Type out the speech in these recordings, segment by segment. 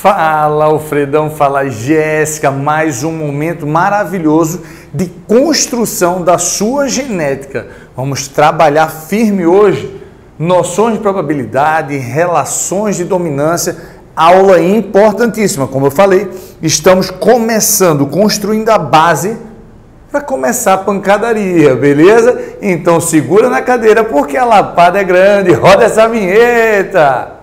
Fala, Alfredão, fala, Jéssica, mais um momento maravilhoso de construção da sua genética. Vamos trabalhar firme hoje. Noções de probabilidade, relações de dominância, aula importantíssima. Como eu falei, estamos começando, construindo a base para começar a pancadaria, beleza? Então segura na cadeira porque a lapada é grande. Roda essa vinheta.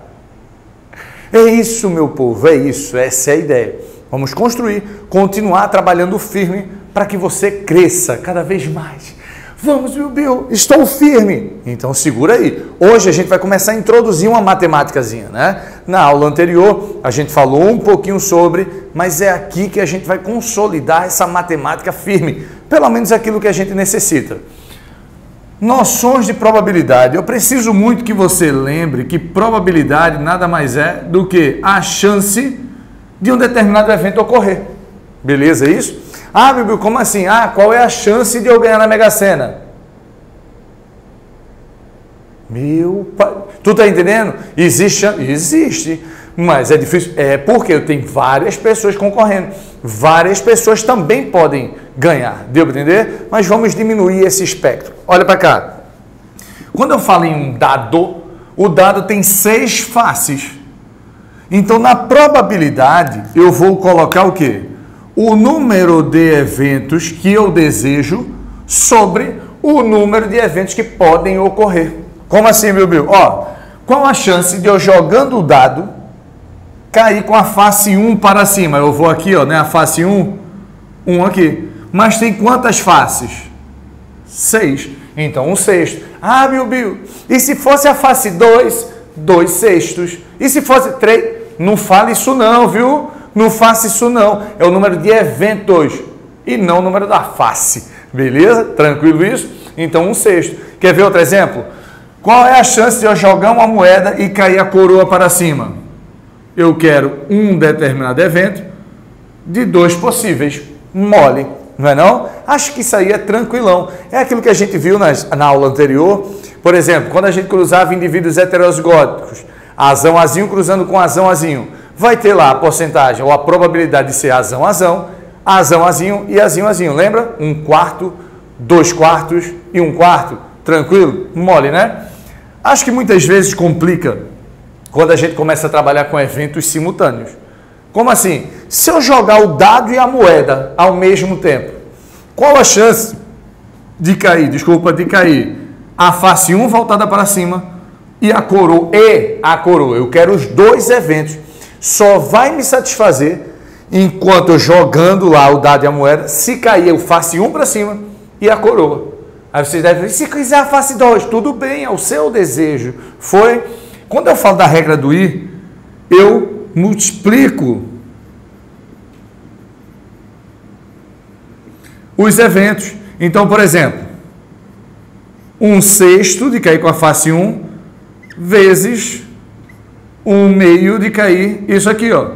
É isso, meu povo, é isso, essa é a ideia. Vamos construir, continuar trabalhando firme para que você cresça cada vez mais. Vamos, meu Bill, estou firme. Então segura aí. Hoje a gente vai começar a introduzir uma matemáticazinha, né? Na aula anterior a gente falou um pouquinho sobre, mas é aqui que a gente vai consolidar essa matemática firme, pelo menos aquilo que a gente necessita. Noções de probabilidade. Eu preciso muito que você lembre que probabilidade nada mais é do que a chance de um determinado evento ocorrer. Beleza, é isso? Ah, Bibi, como assim? Ah, qual é a chance de eu ganhar na Mega Sena? Meu pai. Tu tá entendendo? Existe, existe. Mas é difícil. É porque eu tenho várias pessoas concorrendo. Várias pessoas também podem ganhar. Deu para entender? Mas vamos diminuir esse espectro. Olha para cá. Quando eu falo em um dado, o dado tem seis faces. Então, na probabilidade, eu vou colocar o quê? O número de eventos que eu desejo sobre o número de eventos que podem ocorrer. Como assim, meu Bill? Ó, qual a chance de eu jogando o dado cair com a face 1 para cima? Eu vou aqui, ó, né? A face 1, 1 aqui. Mas tem quantas faces? 6. Então, um sexto. Ah, Bill, Bill, e se fosse a face 2, 2 sextos. E se fosse 3, não fale isso não, viu? Não faça isso não. É o número de eventos e não o número da face. Beleza? Tranquilo isso? Então, um sexto. Quer ver outro exemplo? Qual é a chance de eu jogar uma moeda e cair a coroa para cima? Eu quero um determinado evento de dois possíveis. Mole, não é não? Acho que isso aí é tranquilão. É aquilo que a gente viu nas, na aula anterior. Por exemplo, quando a gente cruzava indivíduos heterozigóticos, azão azinho cruzando com azão azinho, vai ter lá a porcentagem ou a probabilidade de ser azão azão, azão azinho e azinho azinho. Lembra? Um quarto, dois quartos e um quarto. Tranquilo? Mole, né? Acho que muitas vezes complica quando a gente começa a trabalhar com eventos simultâneos. Como assim? Se eu jogar o dado e a moeda ao mesmo tempo, qual a chance de cair, desculpa, de cair a face 1 voltada para cima e a coroa e a coroa? Eu quero os dois eventos. Só vai me satisfazer enquanto eu jogando lá o dado e a moeda, se cair o face 1 para cima e a coroa. Aí vocês devem se quiser a face 2, tudo bem, é o seu desejo. Foi. Quando eu falo da regra do ir, eu multiplico os eventos. Então, por exemplo, um sexto de cair com a face 1 vezes um meio de cair isso aqui, ó.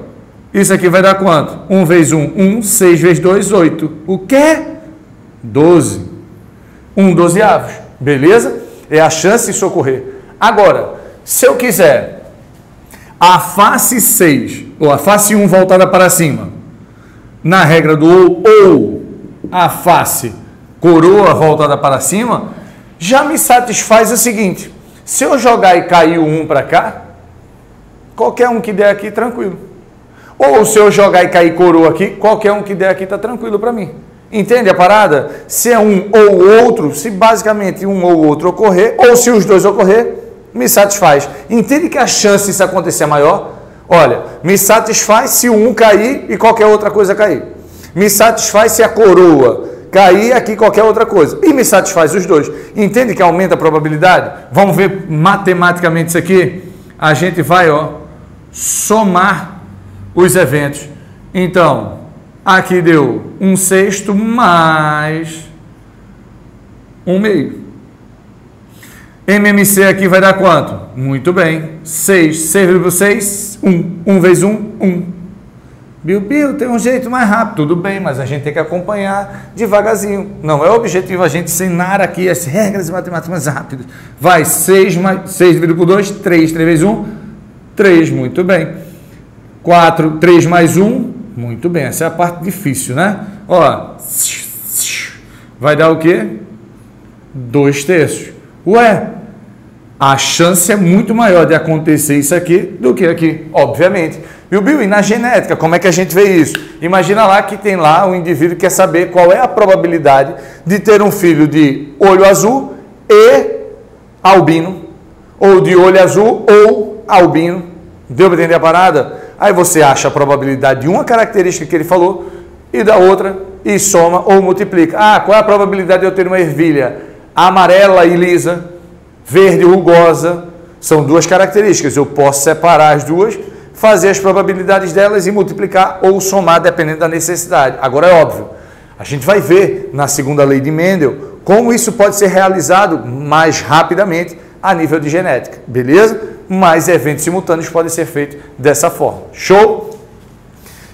Isso aqui vai dar quanto? 1 vezes 1, 1, 6 vezes 2, 8. O quê? 12. 1 dozeavos. Beleza? É a chance de isso ocorrer. Agora, se eu quiser a face 6, ou a face 1 voltada para cima, na regra do ou, ou a face coroa voltada para cima, já me satisfaz o seguinte: se eu jogar e cair o 1 para cá, qualquer um que der aqui, tranquilo. Ou se eu jogar e cair coroa aqui, qualquer um que der aqui, está tranquilo para mim. Entende a parada? Se é um ou outro, se basicamente um ou outro ocorrer, ou se os dois ocorrer, me satisfaz. Entende que a chance disso acontecer é maior? Olha, me satisfaz se um cair e qualquer outra coisa cair. Me satisfaz se a coroa cair aqui qualquer outra coisa. E me satisfaz os dois. Entende que aumenta a probabilidade? Vamos ver matematicamente isso aqui? A gente vai, ó, somar os eventos. Então, Aqui deu um sexto mais um meio. MMC aqui vai dar quanto? Muito bem. 6. 6,6. 1. 1 vezes 1, 1. Bill, Bill, tem um jeito mais rápido. Tudo bem, mas a gente tem que acompanhar devagarzinho. Não é o objetivo a gente ensinar aqui as regras de matemática mais rápidas. Vai, 6 mais 6 dividido por 2, 3. 3 vezes 1, 3. Muito bem. 4, 3 mais 1. Muito bem, essa é a parte difícil, né? Ó, vai dar o quê? 2 terços. Ué, a chance é muito maior de acontecer isso aqui do que aqui, obviamente. Viu, Bill? E na genética, como é que a gente vê isso? Imagina lá que tem lá um indivíduo que quer saber qual é a probabilidade de ter um filho de olho azul e albino, ou de olho azul ou albino. Deu para entender a parada? Aí você acha a probabilidade de uma característica que ele falou e da outra e soma ou multiplica. Ah, qual é a probabilidade de eu ter uma ervilha amarela e lisa, verde rugosa? São duas características. Eu posso separar as duas fazer as probabilidades delas e multiplicar ou somar, dependendo da necessidade. Agora é óbvio, a gente vai ver na segunda lei de Mendel como isso pode ser realizado mais rapidamente a nível de genética, beleza? Mas eventos simultâneos podem ser feitos dessa forma. Show?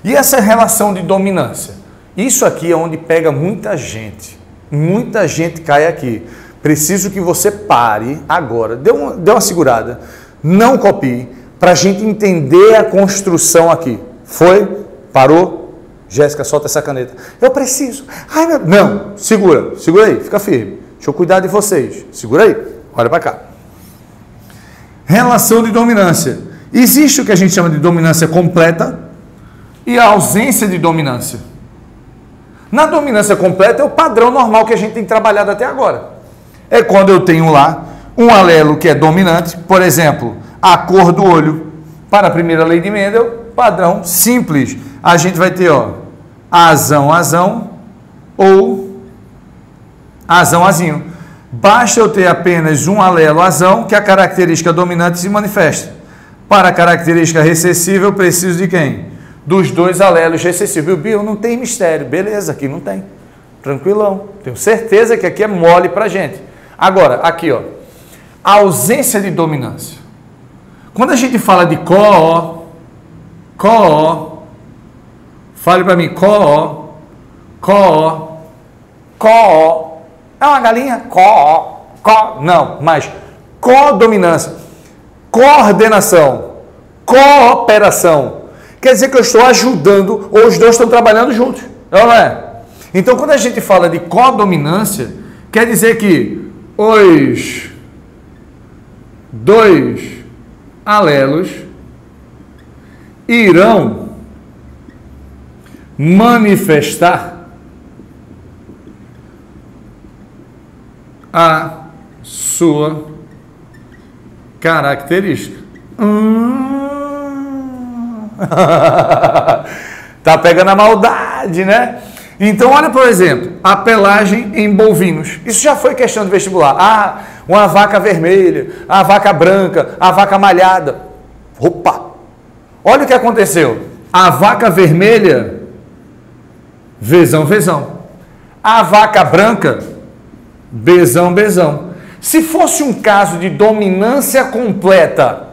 E essa relação de dominância? Isso aqui é onde pega muita gente. Muita gente cai aqui. Preciso que você pare agora, dê uma, dê uma segurada, não copie para a gente entender a construção aqui. Foi? Parou? Jéssica, solta essa caneta. Eu preciso. Ai, meu... Não, segura, segura aí, fica firme. Deixa eu cuidar de vocês. Segura aí, olha para cá. Relação de dominância. Existe o que a gente chama de dominância completa e a ausência de dominância. Na dominância completa é o padrão normal que a gente tem trabalhado até agora. É quando eu tenho lá um alelo que é dominante, por exemplo, a cor do olho. Para a primeira lei de Mendel, padrão simples. A gente vai ter, ó, azão, azão ou azão, azinho. Basta eu ter apenas um alelo azão que a característica dominante se manifesta. Para a característica recessiva, eu preciso de quem? Dos dois alelos recessivos. Bio, não tem mistério. Beleza, aqui não tem. Tranquilão. Tenho certeza que aqui é mole para gente. Agora, aqui, ó. A ausência de dominância. Quando a gente fala de có, có, fale para mim, có, có, có, é uma galinha? Có, có, não, mas codominância, coordenação, cooperação. Quer dizer que eu estou ajudando, ou os dois estão trabalhando juntos, não é? Então, quando a gente fala de codominância, quer dizer que os dois alelos irão manifestar a sua característica. Hum. tá pegando a maldade, né? Então, olha, por exemplo, a pelagem em bovinos. Isso já foi questão de vestibular. Ah, uma vaca vermelha, a vaca branca, a vaca malhada. Opa! Olha o que aconteceu. A vaca vermelha, vezão, vezão. A vaca branca, bezão, bezão. Se fosse um caso de dominância completa,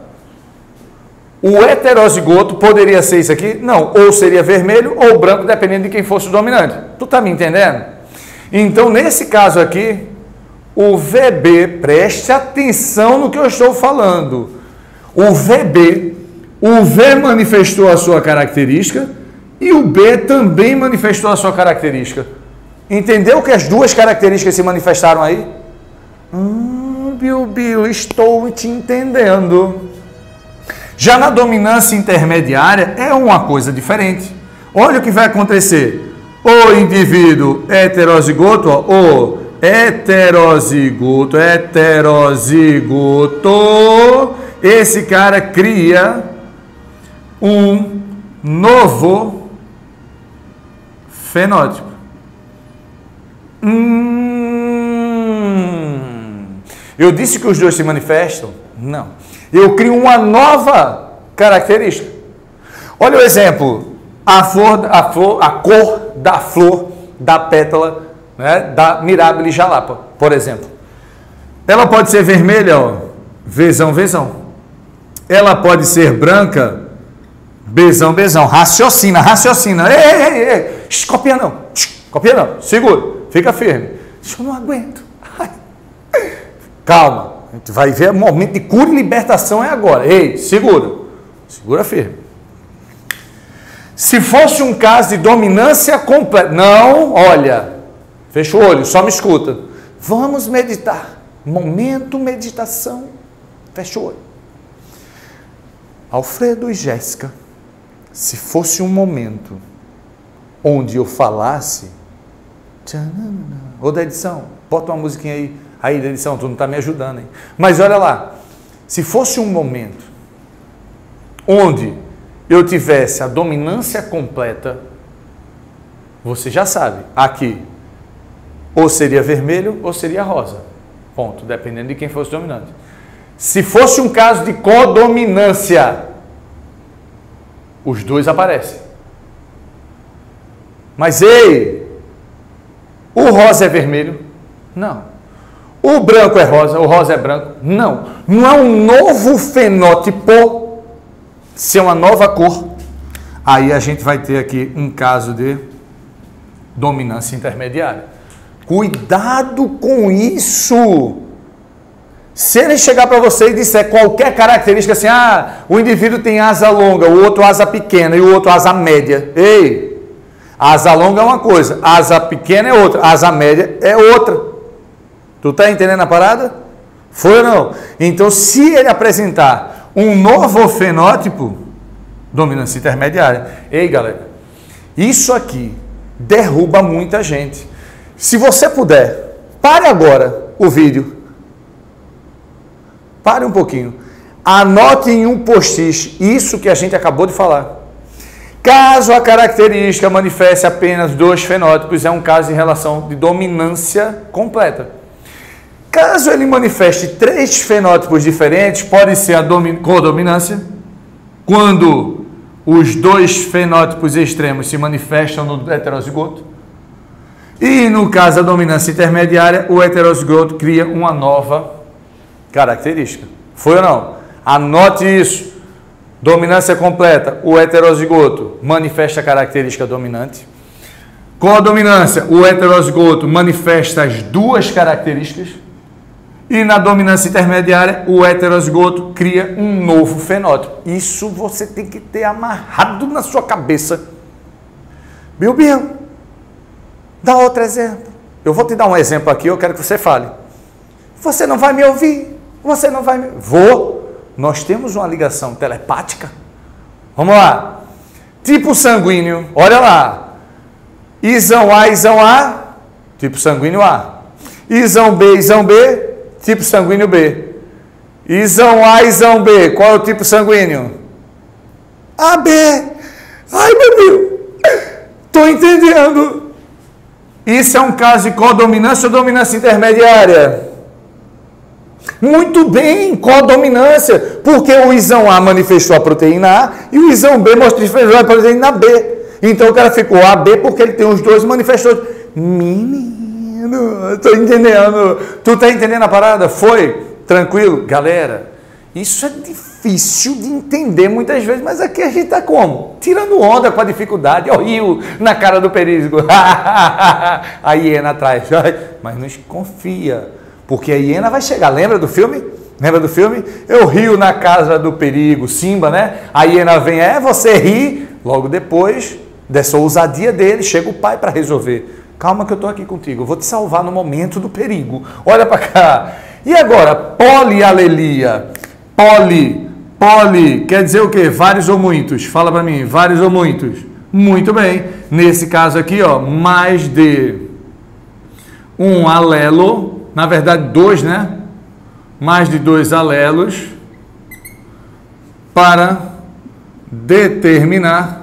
o heterozigoto poderia ser isso aqui? Não, ou seria vermelho ou branco, dependendo de quem fosse o dominante. Tu tá me entendendo? Então, nesse caso aqui, o VB, preste atenção no que eu estou falando. O VB, o V manifestou a sua característica e o B também manifestou a sua característica. Entendeu que as duas características se manifestaram aí? Hum, Bill, estou te entendendo. Já na dominância intermediária é uma coisa diferente. Olha o que vai acontecer. O indivíduo heterozigoto, o heterozigoto, heterozigoto, esse cara cria um novo fenótipo. Hum, eu disse que os dois se manifestam? Não. Eu crio uma nova característica. Olha o exemplo. A, flor, a, flor, a cor da flor da pétala né, da Mirabile jalapa, por exemplo. Ela pode ser vermelha, ó, vezão, vezão. Ela pode ser branca, bezão, bezão. Raciocina, raciocina. Ei, ei, ei, ei. Shhh, copia não. Shhh, copia não. Segura, fica firme. Eu não aguento. Ai. Calma. A gente vai ver o momento de cura e libertação é agora. Ei, segura. Segura firme. Se fosse um caso de dominância completa. Não, olha, fecha o olho, só me escuta. Vamos meditar. Momento meditação. Fecha o olho. Alfredo e Jéssica, se fosse um momento onde eu falasse. Ô da edição, bota uma musiquinha aí. Aí, da edição, tu não está me ajudando, hein? Mas olha lá, se fosse um momento onde eu tivesse a dominância completa, você já sabe, aqui, ou seria vermelho ou seria rosa. Ponto, dependendo de quem fosse dominante. Se fosse um caso de codominância, os dois aparecem. Mas ei, o rosa é vermelho? Não. O branco é rosa, o rosa é branco? Não. Não é um novo fenótipo, se é uma nova cor. Aí a gente vai ter aqui um caso de dominância intermediária. Cuidado com isso. Se ele chegar para você e disser qualquer característica assim, ah, o indivíduo tem asa longa, o outro asa pequena e o outro asa média. Ei, asa longa é uma coisa, asa pequena é outra, asa média é outra. Tu está entendendo a parada? Foi ou não? Então, se ele apresentar um novo fenótipo, dominância intermediária. Ei, galera, isso aqui derruba muita gente. Se você puder, pare agora o vídeo Pare um pouquinho. Anote em um post-it isso que a gente acabou de falar. Caso a característica manifeste apenas dois fenótipos, é um caso em relação de dominância completa. Caso ele manifeste três fenótipos diferentes, pode ser a codominância, quando os dois fenótipos extremos se manifestam no heterozigoto. E no caso da dominância intermediária, o heterozigoto cria uma nova característica. Foi ou não? Anote isso. Dominância completa, o heterozigoto manifesta a característica dominante. Com a dominância, o heterozigoto manifesta as duas características. E na dominância intermediária, o heterozigoto cria um novo fenótipo. Isso você tem que ter amarrado na sua cabeça. Bilbil, dá outro exemplo. Eu vou te dar um exemplo aqui, eu quero que você fale. Você não vai me ouvir. Você não vai me. Vou. Nós temos uma ligação telepática. Vamos lá. Tipo sanguíneo, olha lá. Isão A, Isão A, tipo sanguíneo A. Isão B, Isão B, tipo sanguíneo B. Isão A, Isão B, qual é o tipo sanguíneo? AB. Ai, meu Deus. Estou entendendo. Isso é um caso de codominância ou dominância intermediária? Muito bem, codominância, porque o isão A manifestou a proteína A e o isão B manifestou a proteína B. Então o cara ficou AB porque ele tem os dois manifestores. Menino, estou entendendo. Tu está entendendo a parada? Foi? Tranquilo? Galera, isso é difícil de entender muitas vezes, mas aqui a gente está como? Tirando onda com a dificuldade. Ó, rio na cara do perigo. a hiena atrás. Mas nos confia porque a hiena vai chegar. Lembra do filme? Lembra do filme? Eu rio na casa do perigo, Simba, né? A hiena vem, é, você ri. Logo depois dessa ousadia dele, chega o pai para resolver. Calma que eu estou aqui contigo, eu vou te salvar no momento do perigo. Olha para cá. E agora, polialelia. Poli, poli, quer dizer o quê? Vários ou muitos? Fala para mim, vários ou muitos? Muito bem. Nesse caso aqui, ó, mais de um alelo na verdade, dois, né? Mais de dois alelos para determinar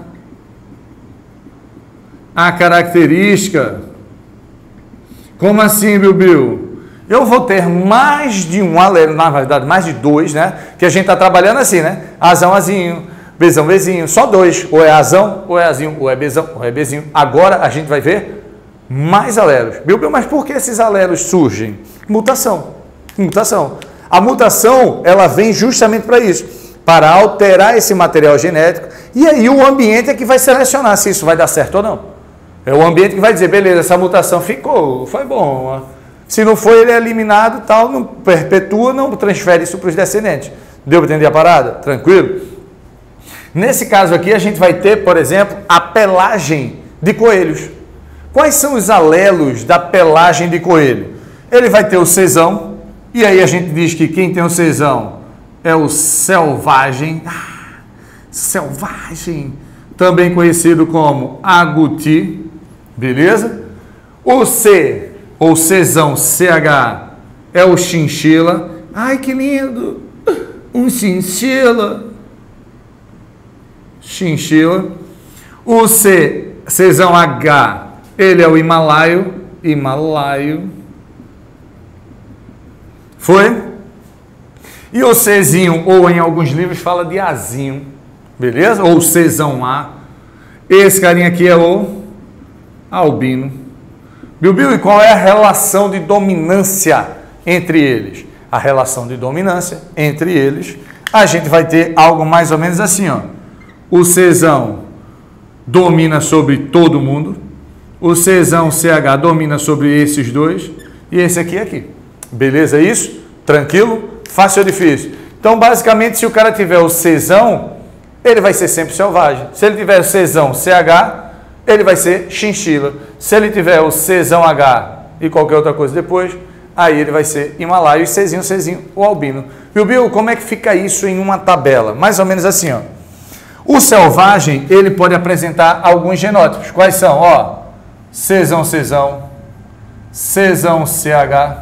a característica. Como assim, Bill? Eu vou ter mais de um alelo, na verdade, mais de dois, né? Que a gente está trabalhando assim, né? Azão, azinho, bezão, bezinho, só dois. Ou é azão, ou é azinho, ou é bezão, ou é bezinho. Agora a gente vai ver mais alelos. Bilbil, mas por que esses alelos surgem? Mutação. Mutação. A mutação, ela vem justamente para isso, para alterar esse material genético, e aí o ambiente é que vai selecionar se isso vai dar certo ou não. É o ambiente que vai dizer, beleza, essa mutação ficou, foi bom. Se não foi, ele é eliminado, tal, não perpetua, não transfere isso para os descendentes. Deu para entender a parada? Tranquilo? Nesse caso aqui, a gente vai ter, por exemplo, a pelagem de coelhos. Quais são os alelos da pelagem de coelho? Ele vai ter o cesão, e aí a gente diz que quem tem o cesão é o selvagem. Ah, selvagem, também conhecido como aguti, beleza? O C, ou cesão CH, é o chinchila. Ai, que lindo! Um chinchila. Chinchila. O C, cesão H, ele é o himalaio. Himalaio. Foi? E o Czinho, ou em alguns livros fala de Azinho, beleza? Ou Czão A. Esse carinha aqui é o albino. Bilbil, e qual é a relação de dominância entre eles? A relação de dominância entre eles, a gente vai ter algo mais ou menos assim, ó. O Czão domina sobre todo mundo, o Czão CH domina sobre esses dois, e esse aqui aqui. Beleza é isso? Tranquilo? Fácil ou difícil? Então, basicamente, se o cara tiver o Czão, ele vai ser sempre selvagem. Se ele tiver o Czão CH, ele vai ser chinchila. Se ele tiver o Czão H e qualquer outra coisa depois, aí ele vai ser Himalaio e Czinho, Czinho, o albino. Viu, Bill, como é que fica isso em uma tabela? Mais ou menos assim, ó. O selvagem, ele pode apresentar alguns genótipos. Quais são? Ó, Czão, Czão, Czão, CH,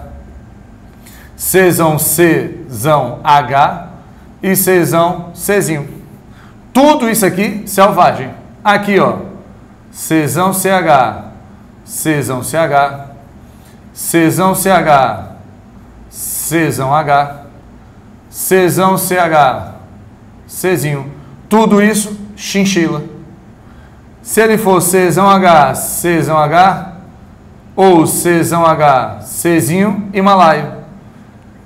Czão, Czão, H e Czão, Czinho. Tudo isso aqui, selvagem. Aqui, ó, Czão, CH, Czão, CH, Czão, CH, Czão, H, Czão, CH, Czinho. Tudo isso, chinchila. Se ele for Czão, H, Czão, H, ou Czão, H, Czinho, Himalaio.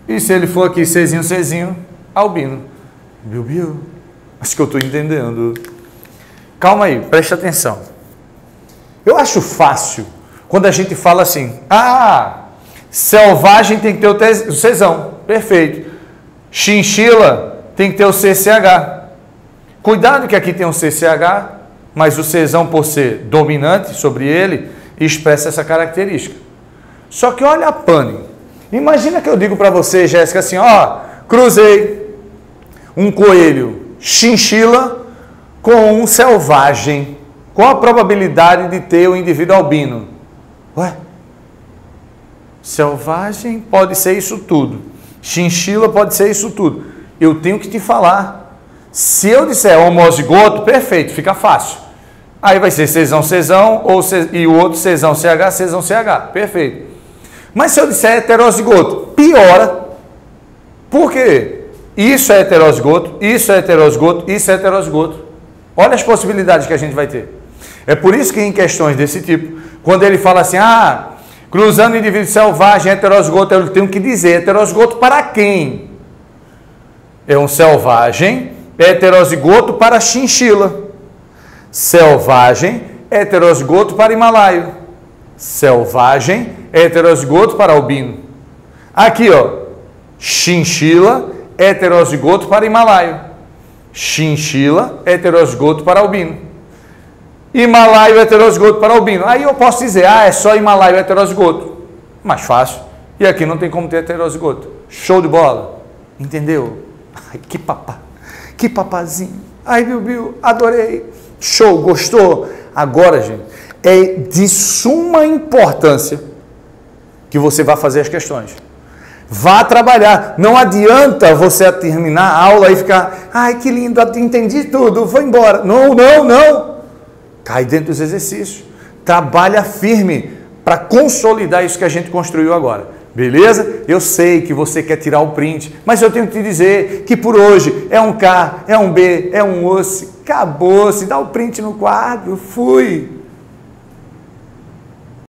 E se ele for aqui Czinho, Czinho, albino. Biu, biu. Acho que eu estou entendendo. Calma aí, preste atenção. Eu acho fácil quando a gente fala assim: ah, selvagem tem que ter o Czão. Perfeito. Chinchila tem que ter o CCH. Cuidado que aqui tem um CCH, mas o Czão, por ser dominante sobre ele, expressa essa característica. Só que olha a pane. Imagina que eu digo para você, Jéssica, assim, ó, cruzei um coelho chinchila com um selvagem. Qual a probabilidade de ter o um indivíduo albino? Ué? Selvagem pode ser isso tudo. Chinchila pode ser isso tudo. Eu tenho que te falar. Se eu disser homozigoto, perfeito, fica fácil. Aí vai ser Czão, Czão, ou e o outro Czão, CH, Czão, CH. Perfeito. Mas se eu disser heterozigoto, piora. Por quê? Isso é heterozigoto, isso é heterozigoto, isso é heterozigoto. Olha as possibilidades que a gente vai ter. É por isso que em questões desse tipo, quando ele fala assim, ah, cruzando indivíduo selvagem, heterozigoto, eu tenho que dizer heterozigoto para quem? É um selvagem heterozigoto para chinchila. Selvagem heterozigoto para himalaio. Selvagem heterozigoto para albino. Aqui, ó, chinchila, heterozigoto para himalaio. Chinchila, heterozigoto para albino. Himalaio, heterozigoto para albino. Aí eu posso dizer, ah, é só himalaio, heterozigoto. Mais fácil. E aqui não tem como ter heterozigoto. Show de bola. Entendeu? Ai, que papá. Que papazinho. Ai, Bill, adorei. Show, gostou? Agora, gente, é de suma importância que você vai fazer as questões. Vá trabalhar. Não adianta você terminar a aula e ficar, ai que lindo, entendi tudo, vou embora. Não, não, não. Cai dentro dos exercícios. Trabalha firme para consolidar isso que a gente construiu agora. Beleza? Eu sei que você quer tirar o print, mas eu tenho que te dizer que por hoje é um K, é um B, é um osso. Acabou-se, dá o print no quadro, fui.